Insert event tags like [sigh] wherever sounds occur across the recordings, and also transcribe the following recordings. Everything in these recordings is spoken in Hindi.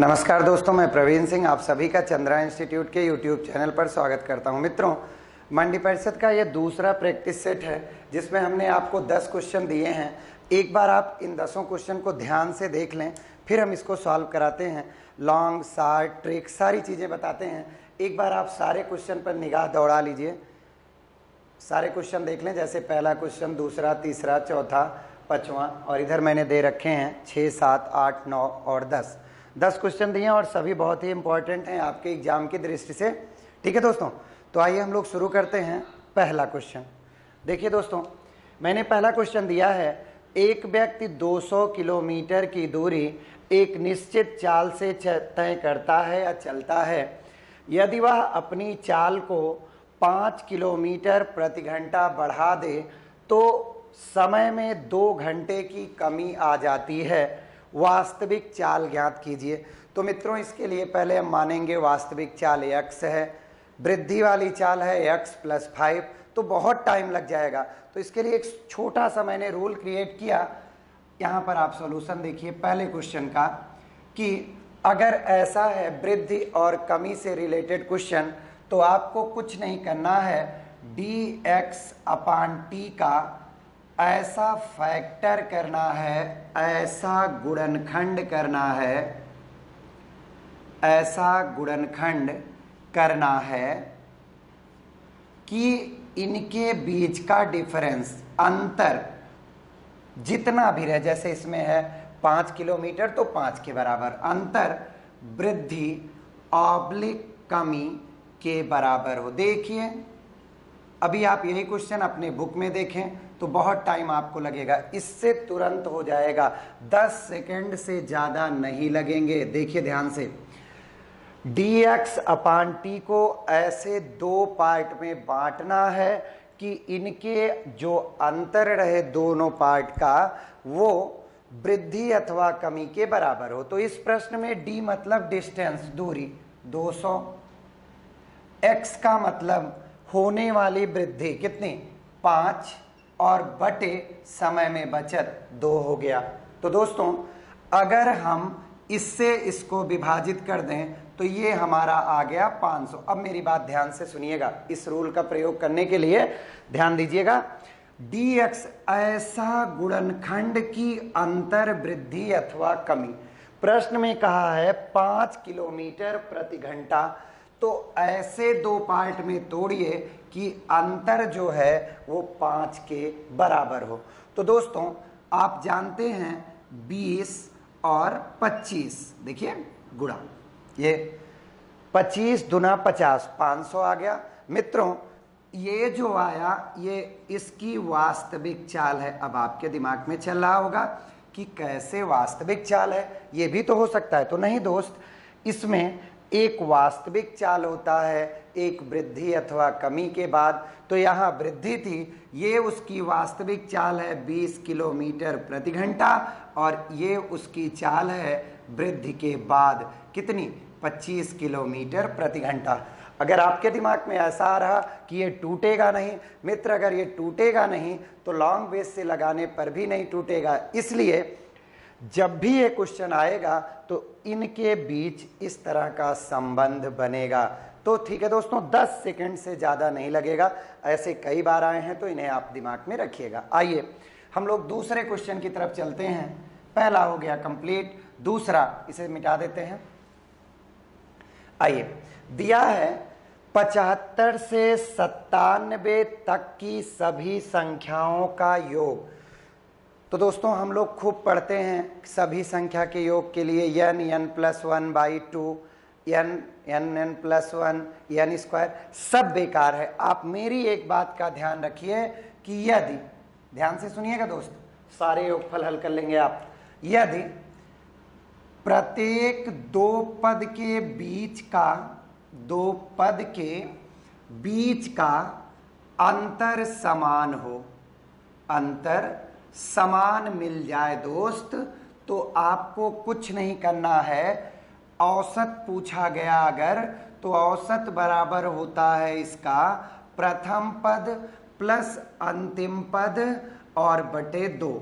नमस्कार दोस्तों, मैं प्रवीण सिंह, आप सभी का चंद्रा इंस्टीट्यूट के यूट्यूब चैनल पर स्वागत करता हूँ। मित्रों, मंडी परिषद का ये दूसरा प्रैक्टिस सेट है, जिसमें हमने आपको 10 क्वेश्चन दिए हैं। एक बार आप इन दसों क्वेश्चन को ध्यान से देख लें, फिर हम इसको सॉल्व कराते हैं। लॉन्ग, शार्ट, ट्रिक, सारी चीज़ें बताते हैं। एक बार आप सारे क्वेश्चन पर निगाह दौड़ा लीजिए। सारे क्वेश्चन देख लें, जैसे पहला क्वेश्चन, दूसरा, तीसरा, चौथा, पाँचवा, और इधर मैंने दे रखे हैं छः सात, आठ, नौ और दस। दस क्वेश्चन दिए और सभी बहुत ही इंपॉर्टेंट हैं आपके एग्ज़ाम की दृष्टि से। ठीक है दोस्तों? तो आइए हम लोग शुरू करते हैं पहला क्वेश्चन देखिए दोस्तों, मैंने पहला क्वेश्चन दिया है, एक व्यक्ति 200 किलोमीटर की दूरी एक निश्चित चाल से तय करता है या चलता है। यदि वह अपनी चाल को पाँच किलोमीटर प्रति घंटा बढ़ा दे तो समय में दो घंटे की कमी आ जाती है। वास्तविक चाल ज्ञात कीजिए। तो मित्रों, इसके लिए पहले हम मानेंगे वास्तविक चाल यक्स है, वृद्धि वाली चाल है यक्स प्लस फाइव तो बहुत टाइम लग जाएगा। तो इसके लिए एक छोटा सा मैंने रूल क्रिएट किया। यहाँ पर आप सॉल्यूशन देखिए, पहले क्वेश्चन का, कि अगर ऐसा है वृद्धि और कमी से रिलेटेड क्वेश्चन तो आपको कुछ नहीं करना है। डी एक्स अपान टी का ऐसा फैक्टर करना है, ऐसा गुणनखंड करना है, ऐसा गुणनखंड करना है कि इनके बीच का डिफरेंस अंतर जितना भी रहे, जैसे इसमें है पाँच किलोमीटर तो पाँच के बराबर, अंतर वृद्धि ऑब्लिक कमी के बराबर हो। देखिए अभी आप यही क्वेश्चन अपने बुक में देखें तो बहुत टाइम आपको लगेगा। इससे तुरंत हो जाएगा। 10 सेकंड से ज़्यादा नहीं लगेंगे। देखिए ध्यान से। डी एक्स अपान टी को ऐसे दो पार्ट में बांटना है कि इनके जो अंतर रहे दोनों पार्ट का, वो वृद्धि अथवा कमी के बराबर हो। तो इस प्रश्न में डी मतलब डिस्टेंस दूरी 200 एक्स का मतलब होने वाली वृद्धि कितनी? पाँच और बटे समय में बचत दो हो गया। तो दोस्तों, अगर हम इससे इसको विभाजित कर दें तो ये हमारा आ गया 500 अब मेरी बात ध्यान से सुनिएगा। इस रूल का प्रयोग करने के लिए ध्यान दीजिएगा। dx ऐसा गुणनखंड की अंतर वृद्धि अथवा कमी। प्रश्न में कहा है, पाँच किलोमीटर प्रति घंटा तो ऐसे दो पार्ट में तोड़िए कि अंतर जो है वो पाँच के बराबर हो। तो दोस्तों, आप जानते हैं बीस और पच्चीस। देखिए गुड़ा ये पच्चीस दुना पचास, पाँच सौ आ गया। मित्रों, ये जो आया, ये इसकी वास्तविक चाल है। अब आपके दिमाग में चल रहा होगा कि कैसे वास्तविक चाल है, ये भी तो हो सकता है। तो नहीं दोस्त, इसमें एक वास्तविक चाल होता है, एक वृद्धि अथवा कमी के बाद। तो यहाँ वृद्धि थी, ये उसकी वास्तविक चाल है 20 किलोमीटर प्रति घंटा और ये उसकी चाल है वृद्धि के बाद। कितनी? 25 किलोमीटर प्रति घंटा। अगर आपके दिमाग में ऐसा आ रहा कि ये टूटेगा नहीं, मित्र अगर ये टूटेगा नहीं तो लॉन्ग बेस से लगाने पर भी नहीं टूटेगा। इसलिए जब भी ये क्वेश्चन आएगा तो इनके बीच इस तरह का संबंध बनेगा। तो ठीक है दोस्तों 10 सेकंड से ज़्यादा नहीं लगेगा। ऐसे कई बार आए हैं तो इन्हें आप दिमाग में रखिएगा। आइए, हम लोग दूसरे क्वेश्चन की तरफ़ चलते हैं। पहला हो गया कंप्लीट दूसरा, इसे मिटा देते हैं। आइए, दिया है पचहत्तर से सत्तानबे तक की सभी संख्याओं का योग। तो दोस्तों, हम लोग खूब पढ़ते हैं सभी संख्या के योग के लिए N N plus one by two N N N plus one N square सब बेकार है। आप मेरी एक बात का ध्यान रखिए कि यदि, ध्यान से सुनिएगा दोस्त, सारे योगफल हल कर लेंगे आप। यदि प्रत्येक दो पद के बीच का, दो पद के बीच का अंतर समान हो, अंतर समान मिल जाए दोस्त तो आपको कुछ नहीं करना है। औसत पूछा गया अगर तो औसत बराबर होता है इसका। प्रथम पद प्लस अंतिम पद और बटे दो।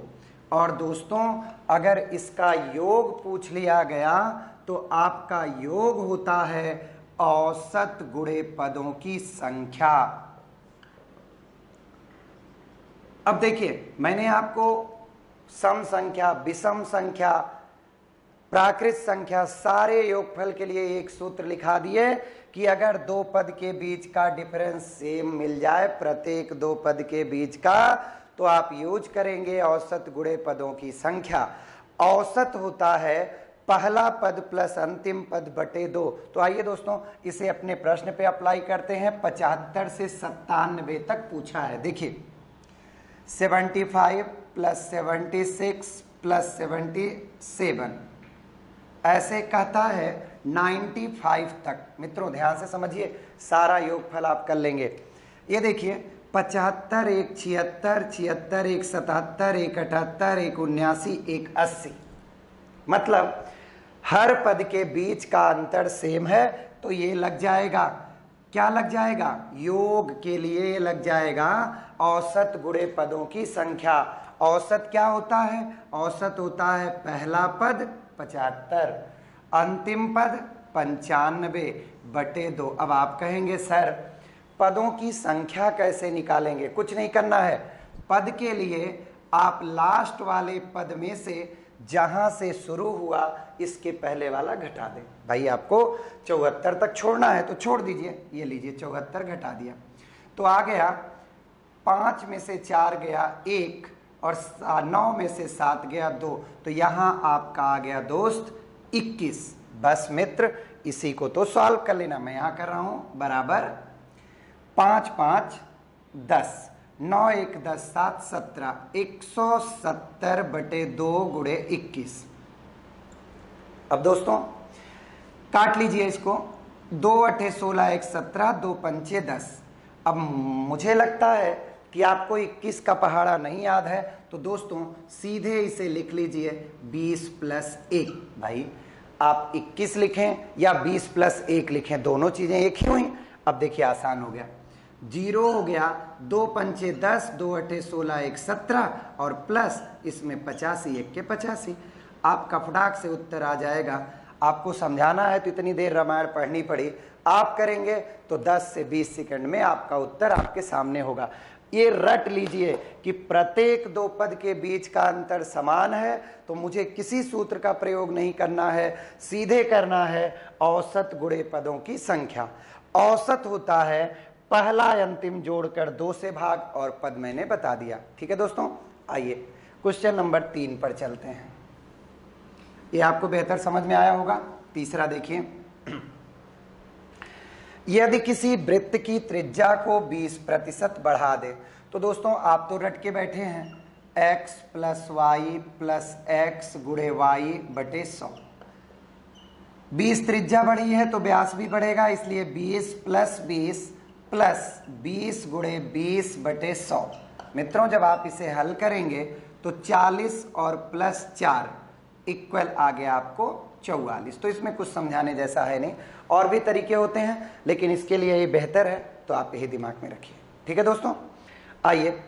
और दोस्तों, अगर इसका योग पूछ लिया गया तो आपका योग होता है औसत गुणे पदों की संख्या। अब देखिए, मैंने आपको सम संख्या, विषम संख्या, प्राकृत संख्या, सारे योगफल के लिए एक सूत्र लिखा दिए कि अगर दो पद के बीच का डिफरेंस सेम मिल जाए, प्रत्येक दो पद के बीच का तो आप यूज़ करेंगे औसत गुड़े पदों की संख्या। औसत होता है पहला पद प्लस अंतिम पद बटे दो। तो आइए दोस्तों, इसे अपने प्रश्न पे अप्लाई करते हैं। पचहत्तर से सत्तानवे तक पूछा है। देखिए seventy five plus seventy six plus seventy seven. ऐसे कहता है 95 तक। मित्रों, ध्यान से समझिए, सारा योगफल आप कर लेंगे। ये देखिए, पचहत्तर, एक छिहत्तर छिहत्तर, एक सतहत्तर, एक अठहत्तर, एक उन्यासी, एक अस्सी। मतलब हर पद के बीच का अंतर सेम है तो ये लग जाएगा। क्या लग जाएगा? योग के लिए लग जाएगा औसत गुड़े पदों की संख्या। औसत क्या होता है? औसत होता है पहला पद पचहत्तर, अंतिम पद पंचानबे। बटे दो। अब आप कहेंगे, सर, पदों की संख्या कैसे निकालेंगे? कुछ नहीं करना है। पद के लिए आप लास्ट वाले पद में से जहाँ से शुरू हुआ, इसके पहले वाला घटा दें। भाई, आपको चौहत्तर तक छोड़ना है तो छोड़ दीजिए। ये लीजिए, चौहत्तर घटा दिया। तो आ गया पाँच में से चार गया एक और नौ में से सात गया दो। तो यहाँ आपका आ गया दोस्त इक्कीस। बस मित्र, इसी को तो सॉल्व कर लेना। मैं यहाँ कर रहा हूँ, बराबर। पाँच पाँच, दस। नौ, एक, दस, सात, सत्रह। एक सौ सत्तर बटे दो गुड़े इक्कीस। अब दोस्तों, काट लीजिए इसको। दो अठे सोलह, एक सत्रह, दो पंचे दस। अब मुझे लगता है कि आपको 21 का पहाड़ा नहीं याद है तो दोस्तों, सीधे इसे लिख लीजिए 20 प्लस एक। भाई, आप 21 लिखें या 20 प्लस एक लिखें, दोनों चीज़ें एक ही हुई। अब देखिए, आसान हो गया। ज़ीरो हो गया, दो पंचे दस, दो अठे सोलह, एक सत्रह, और प्लस इसमें पचासी, एक के पचासी। आपका फटाक से उत्तर आ जाएगा। आपको समझाना है तो इतनी देर रामायण पढ़नी पड़ी। आप करेंगे तो 10 से 20 सेकंड में आपका उत्तर आपके सामने होगा। ये रट लीजिए कि प्रत्येक दो पद के बीच का अंतर समान है तो मुझे किसी सूत्र का प्रयोग नहीं करना है। सीधे करना है औसत गुड़े पदों की संख्या। औसत होता है पहला अंतिम जोड़कर दो से भाग, और पद मैंने बता दिया। ठीक है दोस्तों? आइए, क्वेश्चन नंबर तीन पर चलते हैं। ये आपको बेहतर समझ में आया होगा। तीसरा देखिए। यदि किसी वृत्त की त्रिज्या को 20 प्रतिशत बढ़ा दे तो दोस्तों आप तो रट के बैठे हैं। X plus Y plus X गुड़े वाई बटे सौ। बीस त्रिज्या बढ़ी है तो ब्यास भी बढ़ेगा, इसलिए 20 प्लस बीस प्लस बीस गुड़े बीस बटे सौ। मित्रों, जब आप इसे हल करेंगे तो 40 और प्लस चार इक्वल आ गया आपको चौवालीस। तो इसमें कुछ समझाने जैसा है नहीं। और भी तरीके होते हैं, लेकिन इसके लिए ये बेहतर है तो आप यही दिमाग में रखिए। ठीक है दोस्तों? आइए,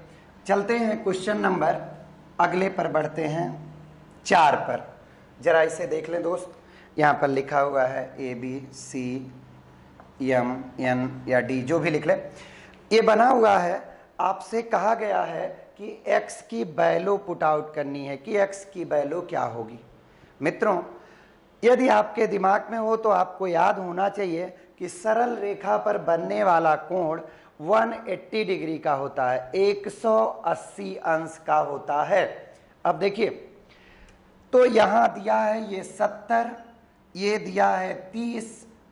चलते हैं क्वेश्चन नंबर, अगले पर बढ़ते हैं, चार पर। जरा इसे देख लें दोस्त। यहाँ पर लिखा हुआ है A B C M N या डी जो भी लिख ले। ये बना हुआ है, आपसे कहा गया है कि x की वैल्यू पुट आउट करनी है, कि x की वैल्यू क्या होगी। मित्रों यदि आपके दिमाग में हो तो आपको याद होना चाहिए कि सरल रेखा पर बनने वाला कोण 180 डिग्री का होता है। 180 अंश का होता है। अब देखिए तो यहाँ दिया है ये 70 ये दिया है 30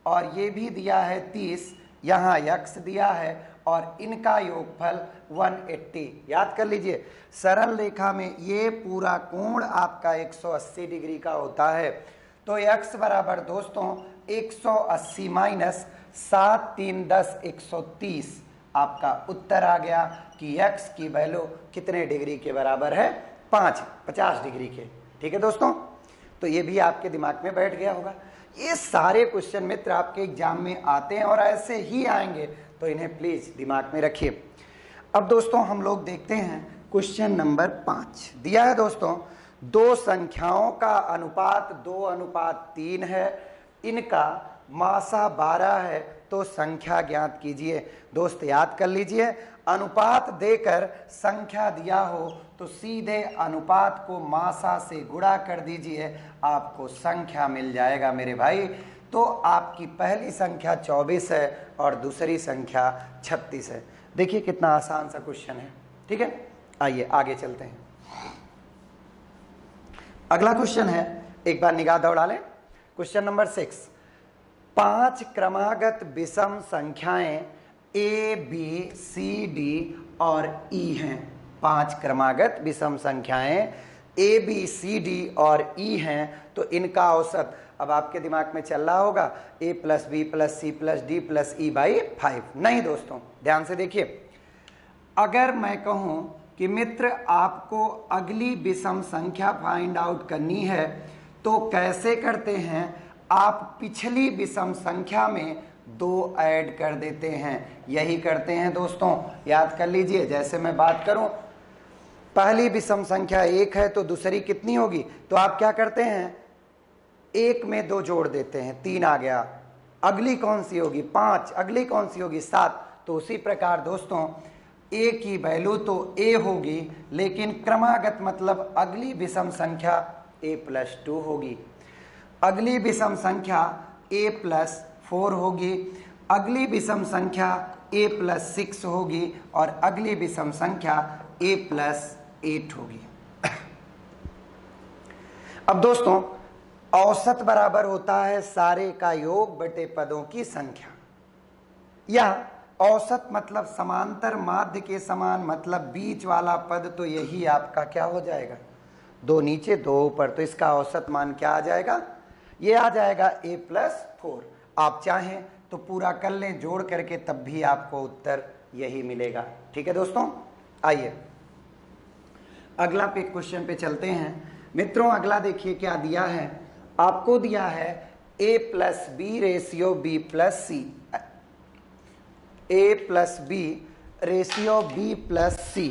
और ये भी दिया है 30 यहाँ यक्स दिया है और इनका योगफल 180 याद कर लीजिए, सरल रेखा में ये पूरा कोण आपका 180 डिग्री का होता है। तो x बराबर दोस्तों 180 माइनस सात तीन दस एक सौ तीस। आपका उत्तर आ गया कि x की वैल्यू कितने डिग्री के बराबर है? पाँच, पचास डिग्री के। ठीक है दोस्तों? तो ये भी आपके दिमाग में बैठ गया होगा। ये सारे क्वेश्चन मित्र आपके एग्ज़ाम में आते हैं और ऐसे ही आएँगे तो इन्हें प्लीज़ दिमाग में रखिए। अब दोस्तों, हम लोग देखते हैं क्वेश्चन नंबर पाँच। दिया है दोस्तों दो संख्याओं का अनुपात, दो अनुपात तीन है, इनका मासा बारह है तो संख्या ज्ञात कीजिए। दोस्त, याद कर लीजिए, अनुपात देकर संख्या दिया हो तो सीधे अनुपात को मासा से गुणा कर दीजिए, आपको संख्या मिल जाएगा मेरे भाई। तो आपकी पहली संख्या 24 है और दूसरी संख्या 36 है। देखिए कितना आसान सा क्वेश्चन है, ठीक है? आइए, आगे चलते हैं। अगला क्वेश्चन है। एक बार निगाह दौड़ा लें। क्वेश्चन नंबर सिक्स पाँच क्रमागत विषम संख्याएँ ए बी सी डी और ई e हैं। पाँच क्रमागत विषम संख्याएँ ए बी सी डी और ई e हैं तो इनका औसत अब आपके दिमाग में चल रहा होगा। A plus B plus C plus D plus E by five नहीं दोस्तों, ध्यान से देखिए। अगर मैं कहूँ कि मित्र, आपको अगली विषम संख्या फाइंड आउट करनी है तो कैसे करते हैं? आप पिछली विषम संख्या में दो ऐड कर देते हैं। यही करते हैं दोस्तों। याद कर लीजिए, जैसे मैं बात करूँ, पहली विषम संख्या एक है तो दूसरी कितनी होगी? तो आप क्या करते हैं? एक में दो जोड़ देते हैं, तीन आ गया। अगली कौन सी होगी? पाँच। अगली कौन सी होगी? सात। तो उसी प्रकार दोस्तों ए की वैल्यू तो ए होगी, लेकिन क्रमागत मतलब अगली विषम संख्या ए प्लस टू होगी। अगली विषम संख्या ए प्लस फोर होगी, अगली विषम संख्या ए प्लस सिक्स होगी, और अगली विषम संख्या ए प्लस एट होगी। अब दोस्तों, औसत बराबर होता है सारे का योग बटे पदों की संख्या। या औसत मतलब समांतर, माध्य के समान मतलब बीच वाला पद तो यही आपका क्या हो जाएगा? दो नीचे, दो ऊपर तो इसका औसत मान क्या आ जाएगा? ये आ जाएगा ए प्लस फोर आप चाहें तो पूरा कर लें, जोड़ करके तब भी आपको उत्तर यही मिलेगा। ठीक है दोस्तों? आइए। अगला पे क्वेश्चन पे चलते हैं। मित्रों, अगला देखिए क्या दिया है। आपको दिया है A plus B ratio B plus C A plus B ratio B plus C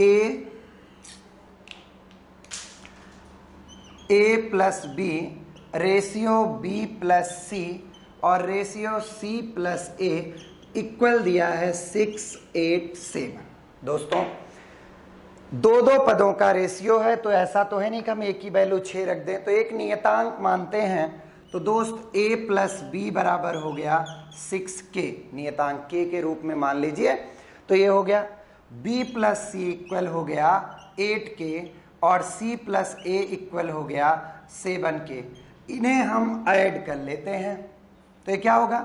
A A plus B ratio B plus C और ratio C plus A equal दिया है सिक्स एट सेवन दोस्तों, दो दो पदों का रेशियो है तो ऐसा तो है नहीं कि हम एक ही वैल्यू छह रख दें तो एक नियतांक मानते हैं। तो दोस्त, a प्लस बी बराबर हो गया सिक्स के, नियतांक के के रूप में मान लीजिए तो ये हो गया b प्लस सी इक्वल हो गया एट के और c प्लस ए इक्वल हो गया सेवन के इन्हें हम ऐड कर लेते हैं। तो ये क्या होगा?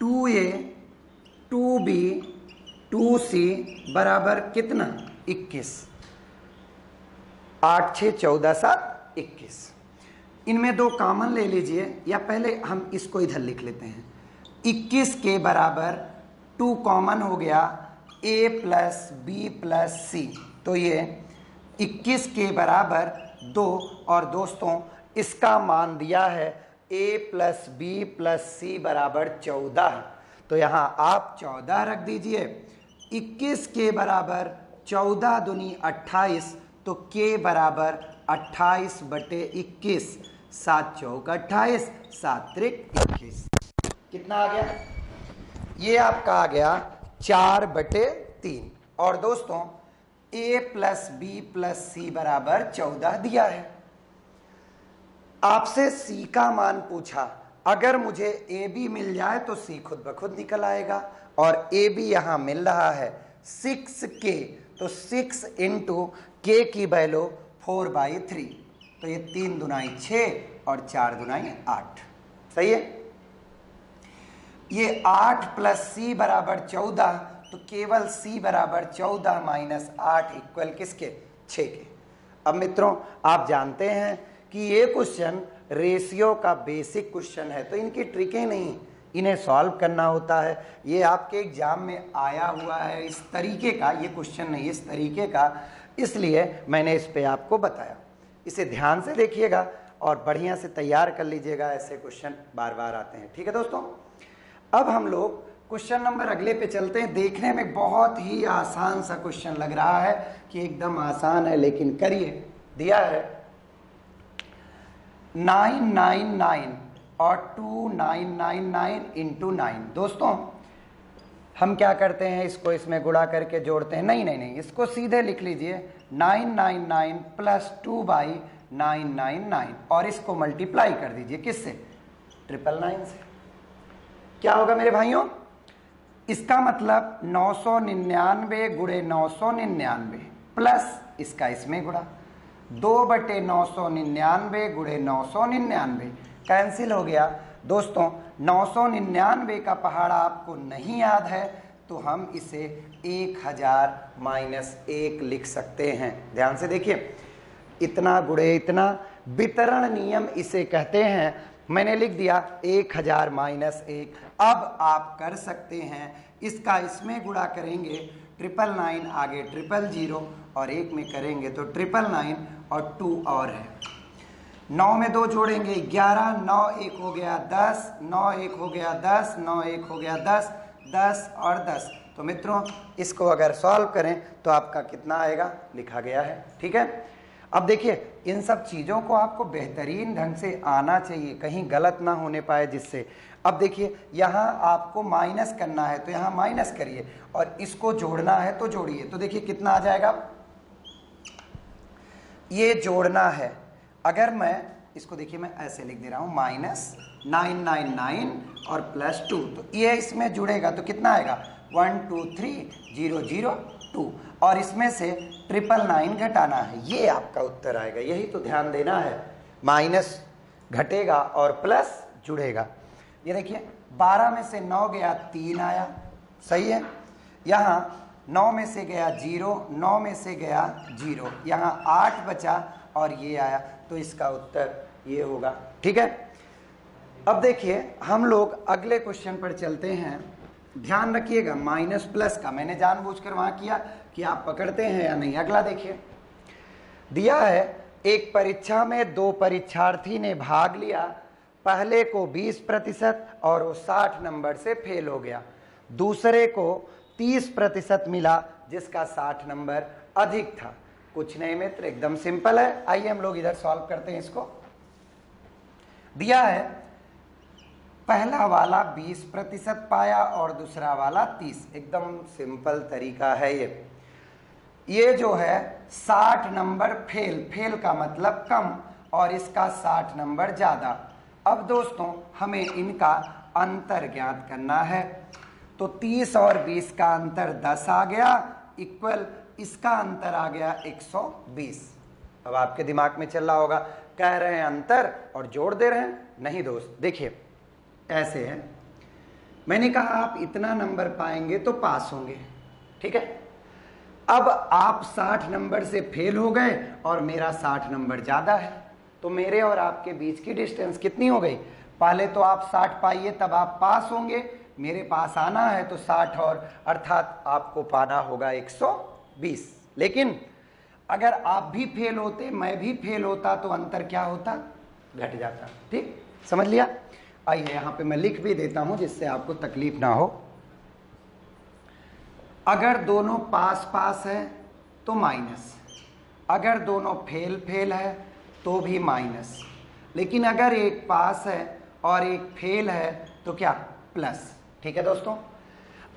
Two A two B two C बराबर कितना? इक्कीस। आठ छ चौदह, सात, इक्कीस। इनमें दो कॉमन ले लीजिए, या पहले हम इसको इधर लिख लेते हैं। इक्कीस के बराबर टू कॉमन हो गया A plus B plus C. तो ये इक्कीस के बराबर दो, और दोस्तों, इसका मान दिया है A plus B plus C बराबर चौदह। तो यहाँ आप चौदह रख दीजिए। इक्कीस के बराबर चौदह दुनी अट्ठाईस तो के बराबर अट्ठाईस बटे इक्कीस। सात चौक अट्ठाईस, सात त्रिक इक्कीस। कितना आ गया? ये आपका आ गया चार बटे तीन। और दोस्तों A plus B plus C बराबर चौदह दिया है। आपसे सी का मान पूछा। अगर मुझे ए बी मिल जाए तो सी खुद ब खुद निकल आएगा। और ए बी यहाँ मिल रहा है सिक्स के तो सिक्स इंटू के की वैल्यू फोर बाई थ्री तो ये तीन दुनाई छ और चार दुनाई आठ। सही है? ये आठ प्लस सी बराबर चौदह तो केवल सी बराबर चौदह माइनस आठ इक्वल किसके? छ के। अब मित्रों, आप जानते हैं कि ये क्वेश्चन रेशियो का बेसिक क्वेश्चन है तो इनकी ट्रिकें नहीं। इन्हें सॉल्व करना होता है। ये आपके एग्ज़ाम में आया हुआ है, इस तरीके का, ये क्वेश्चन नहीं, इस तरीके का। इसलिए मैंने इस पे आपको बताया। इसे ध्यान से देखिएगा और बढ़िया से तैयार कर लीजिएगा, ऐसे क्वेश्चन बार बार आते हैं। ठीक है दोस्तों? अब हम लोग क्वेश्चन नंबर अगले पे चलते हैं। देखने में बहुत ही आसान सा क्वेश्चन लग रहा है कि एकदम आसान है, लेकिन करिए। दिया है। नाइन नाइन नाइन और two nine nine nine into nine. दोस्तों, हम क्या करते हैं? इसको इसमें गुड़ा करके जोड़ते हैं। नहीं नहीं नहीं, इसको सीधे लिख लीजिए। Nine nine nine plus two by nine nine nine. और इसको मल्टीप्लाई कर दीजिए। किससे? ट्रिपल नाइन से। क्या होगा मेरे भाइयों? इसका मतलब नौ सौ निन्यानवे गुड़े नौ सौ निन्यानवे प्लस इसका इसमें गुड़ा दो बटे नौ सौ निन्यानवे गुड़े नौ सौ निन्यानवे। कैंसिल हो गया। दोस्तों, नौ सौ निन्यानवे का पहाड़ा आपको नहीं याद है तो हम इसे एक हज़ार माइनस एक लिख सकते हैं। ध्यान से देखिए। इतना गुड़े इतना। वितरण नियम इसे कहते हैं मैंने लिख दिया एक हज़ार माइनस एक। अब आप कर सकते हैं, इसका इसमें गुड़ा करेंगे ट्रिपल नाइन आगे ट्रिपल ज़ीरो और एक में करेंगे तो ट्रिपल नाइन और टू और है। नौ में दो जोड़ेंगे, ग्यारह, नौ एक हो गया दस, नौ एक हो गया दस, नौ एक हो गया दस दस और दस। तो मित्रों, इसको अगर सॉल्व करें तो आपका कितना आएगा? लिखा गया है, ठीक है? अब देखिए इन सब चीज़ों को आपको बेहतरीन ढंग से आना चाहिए, कहीं गलत ना होने पाए जिससे। अब देखिए, यहाँ आपको माइनस करना है तो यहाँ माइनस करिए, और इसको जोड़ना है तो जोड़िए। तो देखिए, कितना आ जाएगा? ये जोड़ना है। अगर मैं, इसको देखिए, मैं ऐसे लिख दे रहा हूँ, माइनस नाइन नाइन नाइन और प्लस टू तो ये इसमें जुड़ेगा तो कितना आएगा? One two three zero zero two और इसमें से ट्रिपल नाइन घटाना है। ये आपका उत्तर आएगा। यही तो ध्यान देना है। माइनस घटेगा और प्लस जुड़ेगा। ये देखिए, बारह में से नौ गया, तीन आया। सही है? यहाँ नौ में से गया ज़ीरो, नौ में से गया ज़ीरो। यहाँ आठ बचा और ये आया। तो इसका उत्तर ये होगा। ठीक है? अब देखिए, हम लोग अगले क्वेश्चन पर चलते हैं। ध्यान रखिएगा माइनस प्लस का। मैंने जानबूझकर वहाँ किया कि आप पकड़ते हैं या नहीं। अगला देखिए। दिया है, एक परीक्षा में दो परीक्षार्थी ने भाग लिया। पहले को 20 प्रतिशत और वो 60 नंबर से फेल हो गया। दूसरे को 30 प्रतिशत मिला, जिसका 60 नंबर अधिक था। कुछ नहीं मित्र, एकदम सिंपल है। आइए हम लोग इधर सॉल्व करते हैं इसको। दिया है पहला वाला 20 प्रतिशत पाया और दूसरा वाला 30 एकदम सिंपल तरीका है ये। ये जो है 60 नंबर फेल। फेल का मतलब कम और इसका 60 नंबर ज़्यादा। अब दोस्तों, हमें इनका अंतर ज्ञात करना है। तो 30 और 20 का अंतर 10 आ गया, इक्वल इसका अंतर आ गया 120 अब आपके दिमाग में चल रहा होगा, कह रहे हैं अंतर और जोड़ दे रहे हैं। नहीं दोस्त, देखिए ऐसे है। मैंने कहा, आप इतना नंबर पाएँगे तो पास होंगे। ठीक है? अब आप 60 नंबर से फेल हो गए और मेरा 60 नंबर ज़्यादा है। तो मेरे और आपके बीच की डिस्टेंस कितनी हो गई? पहले तो आप 60 पाइए, तब आप पास होंगे। मेरे पास आना है तो 60 और, अर्थात आपको पाना होगा 120 लेकिन अगर आप भी फेल होते, मैं भी फेल होता तो अंतर क्या होता? घट जाता। ठीक? समझ लिया? आइए यहाँ पे मैं लिख भी देता हूँ जिससे आपको तकलीफ़ ना हो। अगर दोनों पास पास है तो माइनस। अगर दोनों फेल फेल है तो भी माइनस। लेकिन अगर एक पास है और एक फेल है तो क्या? प्लस। ठीक है दोस्तों?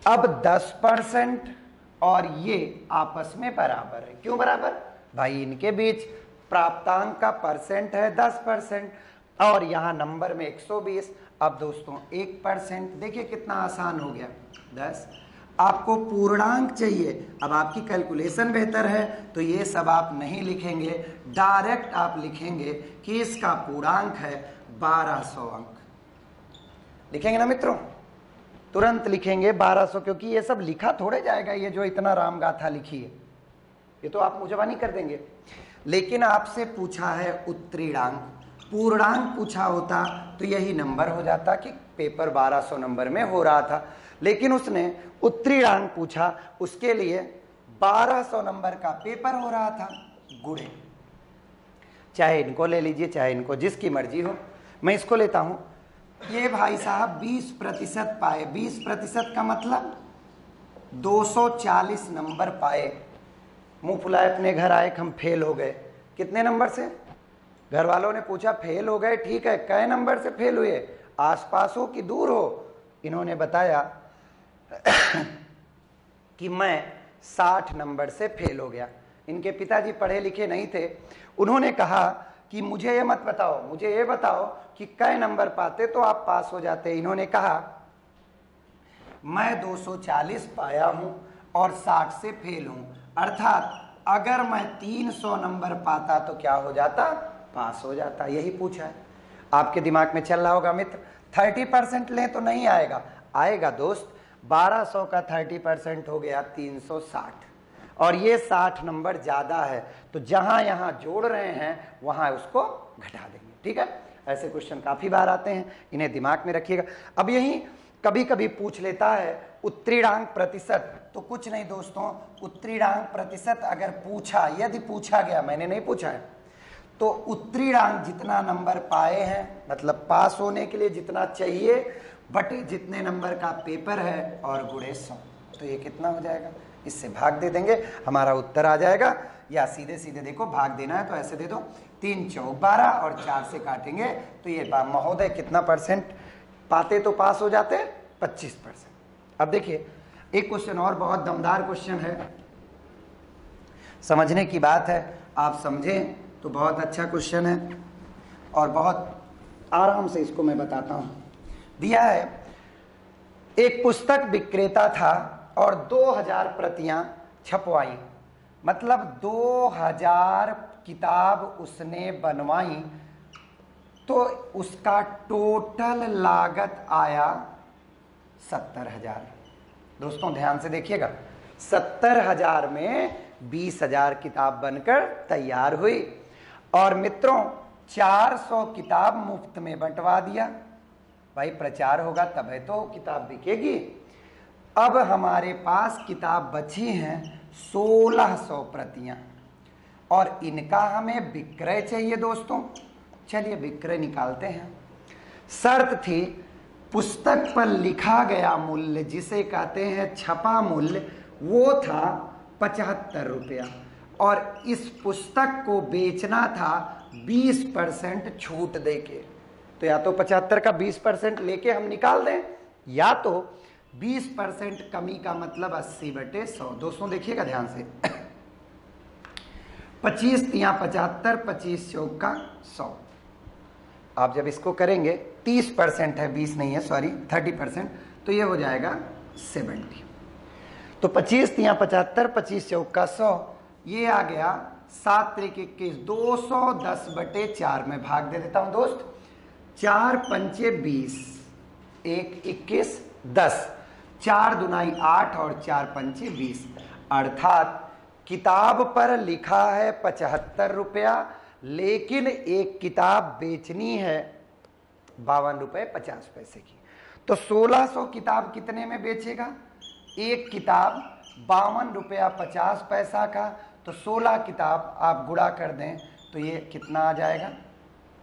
अब 10 परसेंट और ये आपस में बराबर है। क्यों बराबर? भाई, इनके बीच प्राप्तांक का परसेंट है 10 परसेंट। और यहाँ नंबर में 120 अब दोस्तों, एक परसेंट, देखिए कितना आसान हो गया। दस, आपको पूर्णांक चाहिए। अब आपकी कैलकुलेशन बेहतर है तो ये सब आप नहीं लिखेंगे। डायरेक्ट आप लिखेंगे कि इसका पूर्णांक है 1200 अंक। लिखेंगे ना मित्रों? तुरंत लिखेंगे 1200 क्योंकि ये सब लिखा थोड़े जाएगा, ये जो इतना राम गाथा लिखी है। ये तो आप मुझे नहीं कर देंगे। लेकिन आपसे पूछा है उत्तीर्णांक। पूर्णांक पूछा होता तो यही नंबर हो जाता कि पेपर 1200 नंबर में हो रहा था। लेकिन उसने उत्तरीणांक पूछा, उसके लिए 1200 नंबर का पेपर हो रहा था, गुड़े। चाहे इनको ले लीजिए, चाहे इनको जिसकी मर्ज़ी हो। मैं इसको लेता हूँ। ये भाई साहब 20 प्रतिशत पाए। 20 प्रतिशत का मतलब 240 नंबर पाए। मुँह फुलाए, अपने घर आए, हम फेल हो गए। कितने नंबर से? घर वालों ने पूछा, फेल हो गए? ठीक है कई नंबर से फेल हुए? आसपास हो कि दूर हो। इन्होंने बताया [clears throat] कि मैं 60 नंबर से फेल हो गया। इनके पिताजी पढ़े लिखे नहीं थे। उन्होंने कहा कि, मुझे ये मत बताओ, मुझे ये बताओ कि कई नंबर पाते तो आप पास हो जाते। इन्होंने कहा, मैं 240 पाया हूँ और 60 से फेल हूँ। अर्थात, अगर मैं 300 नंबर पाता तो क्या हो जाता? पास हो जाता है यही पूछा है। आपके दिमाग में चल रहा होगा, मित्र 30 परसेंट लें तो नहीं आएगा। आएगा दोस्त 1200 का 30 परसेंट हो गया 360 और ये 60 नंबर ज़्यादा है तो जहाँ यहाँ जोड़ रहे हैं, वहाँ उसको घटा देंगे। ठीक है? ऐसे क्वेश्चन काफ़ी बार आते हैं, इन्हें दिमाग में रखिएगा। अब यही कभी कभी पूछ लेता है उत्तीर्णांक प्रतिशत। तो कुछ नहीं दोस्तों उत्तीर्णांक प्रतिशत अगर पूछा, यदि पूछा गया, मैंने नहीं पूछा है। तो उत्तीर्णांक जितना नंबर पाए हैं मतलब पास होने के लिए जितना चाहिए, बटे जितने नंबर का पेपर है और गुड़े सौ तो ये कितना हो जाएगा? इससे भाग दे देंगे। हमारा उत्तर आ जाएगा। या सीधे सीधे देखो, भाग देना है तो ऐसे दे दो। तीन चौक बारह और चार से काटेंगे तो ये महोदय कितना परसेंट पाते तो पास हो जाते, पच्चीस परसेंट अब देखिए, एक क्वेश्चन और बहुत दमदार क्वेश्चन है। समझने की बात है, आप समझें। तो बहुत अच्छा क्वेश्चन है और बहुत आराम से इसको मैं बताता हूँ। दिया है, एक पुस्तक विक्रेता था और 2000 प्रतियाँ छपवाई। मतलब 2000 किताब उसने बनवाई तो उसका टोटल लागत आया सत्तर हज़ार। दोस्तों, ध्यान से देखिएगा, सत्तर हज़ार में बीस हज़ार किताब बनकर तैयार हुई। और मित्रों, चार सौ किताब मुफ़्त में बंटवा दिया। भाई, प्रचार होगा तभी तो किताब बिकेगी। अब हमारे पास किताब बची हैं सोलह सौ प्रतियाँ। और इनका हमें विक्रय चाहिए दोस्तों। चलिए विक्रय निकालते हैं। शर्त थी, पुस्तक पर लिखा गया मूल्य, जिसे कहते हैं छपा मूल्य, वो था पचहत्तर रुपया। और इस पुस्तक को बेचना था 20 परसेंट छूट देके। तो या तो पचहत्तर का 20 परसेंट लेके हम निकाल दें, या तो 20 परसेंट कमी का मतलब 80 बटे सौ। दोस्तों, देखिएगा ध्यान से। [coughs] पच्चीस तिया पचहत्तर, पच्चीस चौक का सौ। आप जब इसको करेंगे 30 परसेंट है 20 नहीं है, सॉरी 30 परसेंट तो ये हो जाएगा 70 तो 25 तिया पचहत्तर, पच्चीस चौक का सौ ये आ गया सात इक्कीस, दो सौ दस बटे चार। में भाग दे देता हूँ, दोस्त। चार पंचे बीस, एक इक्कीस, दस। चार दुनाई आठ और चार पंचे बीस। अर्थात किताब पर लिखा है पचहत्तर रुपया, लेकिन एक किताब बेचनी है बावन रुपए पचास पैसे की। तो सोलह सौ किताब कितने में बेचेगा? एक किताब बावन रुपया पचास पैसा का तो सोलह किताब आप गुड़ा कर दें तो ये कितना आ जाएगा?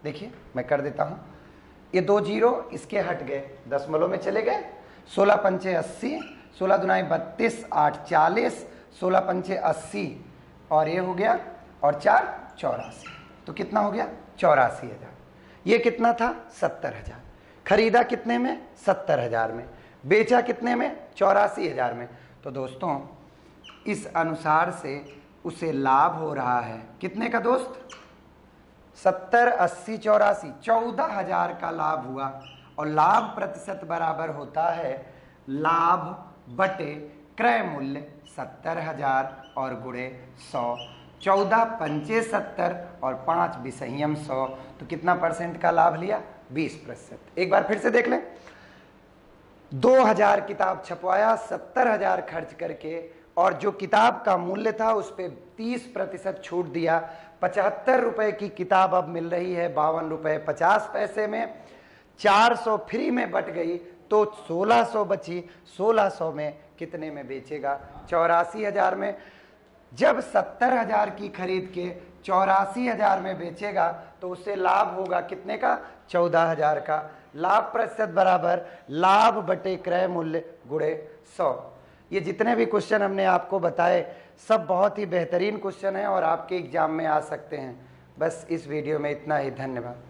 देखिए, मैं कर देता हूँ। ये दो ज़ीरो, इसके हट गए दशमलव में चले गए। सोलह पंचे अस्सी, सोलह दुनाई बत्तीस, आठ चालीस, सोलह पंचे अस्सी, और ये हो गया, और चार चौरासी। तो कितना हो गया? चौरासी हज़ार। ये कितना था? सत्तर हज़ार। खरीदा कितने में? सत्तर हज़ार में। बेचा कितने में? चौरासी हज़ार में। तो दोस्तों, इस अनुसार से उसे लाभ हो रहा है। कितने का दोस्त? सत्तर, अस्सी, चौरासी। चौदह हज़ार का लाभ हुआ और लाभ प्रतिशत बराबर होता है लाभ बटे क्रय मूल्य सत्तर हज़ार और गुड़े सौ। चौदह, पंचे सत्तर और पाँच विसंयम सौ। तो कितना परसेंट का लाभ लिया? बीस प्रतिशत। एक बार फिर से देख लें। दो हज़ार किताब छपवाया, सत्तर हज़ार खर्च करके और जो किताब का मूल्य था उस पर तीस प्रतिशत छूट दिया। पचहत्तर रुपये की किताब अब मिल रही है, बावन रुपये पचास पैसे में। चार सौ फ्री में बट गई तो सोलह सौ बची। सोलह सौ में कितने में बेचेगा? चौरासी हज़ार में। जब सत्तर हज़ार की खरीद के चौरासी हज़ार में बेचेगा तो उससे लाभ होगा कितने का? चौदह हज़ार का। लाभ प्रतिशत बराबर, लाभ बटे क्रय मूल्य गुड़े सौ। ये जितने भी क्वेश्चन हमने आपको बताए, सब बहुत ही बेहतरीन क्वेश्चन हैं और आपके एग्ज़ाम में आ सकते हैं। बस इस वीडियो में इतना ही, धन्यवाद।